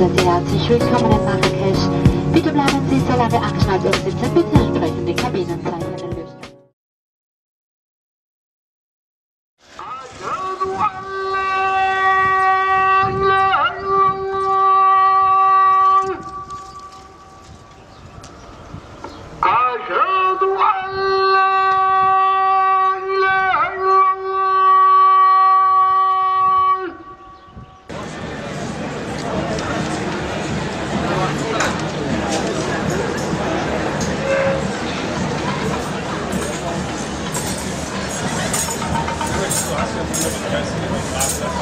und sehr herzlich willkommen in Marrakesch. Bitte bleiben Sie so lange angeschnallt, um 17 bitte entsprechende Kabinenzeichen.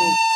people